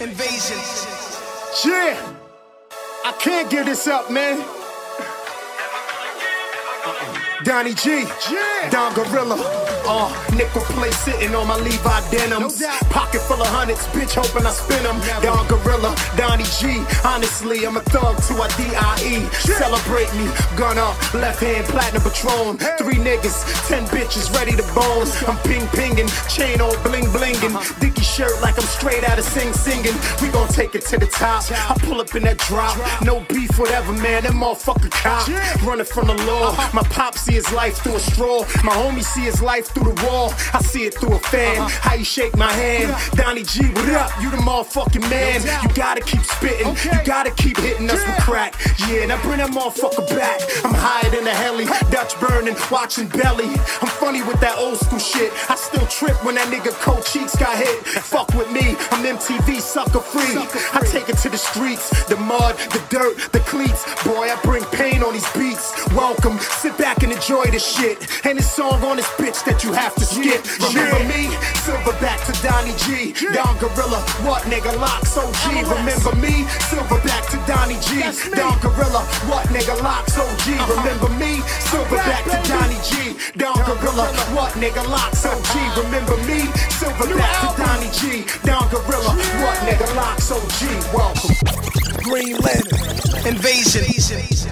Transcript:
Invasion. Yeah, I can't give this up, man. Donnie G, Yeah. Don Gorilla, uh, nickel plate sitting on my Levi denims. No. Pocket full of hundreds, bitch, hoping I spin them. Don Gorilla, Donnie G, honestly, I'm a thug to a DIE. Celebrate me, gun up, left hand platinum patron. Three niggas, ten bitches ready to bone. I'm ping pinging, chain all bling blinging. Uh-huh. Dicky shirt like I'm straight out of sing singing. We gon' take it to the top. I pull up in that drop, no beef, whatever, man. That motherfucker cop, running from the law. My pop see his life through a straw. My homie see his life through the wall. I see it through a fan. How you shake my hand? Donnie G, what up? You the motherfucking man. You gotta keep spitting. You gotta keep hitting us with crack. Yeah, now bring that motherfucker back. I'm higher than a heli, Dutch burning, watching belly. I'm funny with that old school shit. I still trip when that nigga cold cheeks got hit. Fuck with me, I'm MTV sucker free. I take it to the streets, the mud, the dirt, the cleats. Boy, I bring pain on these beats. Welcome, sit back and enjoy the shit. And this song on this bitch that you have to skip. Remember me, Silverback to Donnie G. Don Gorilla, what nigga Lox OG. Remember me, Donnie G. Don Gorilla, what nigga Lox OG. Remember me, Silverback to Donnie G. Don Gorilla, what nigga Lox OG. Remember me, Silverback to Donnie G. Don Gorilla, what nigga Lox OG. Welcome. Green Lantern. Invasion.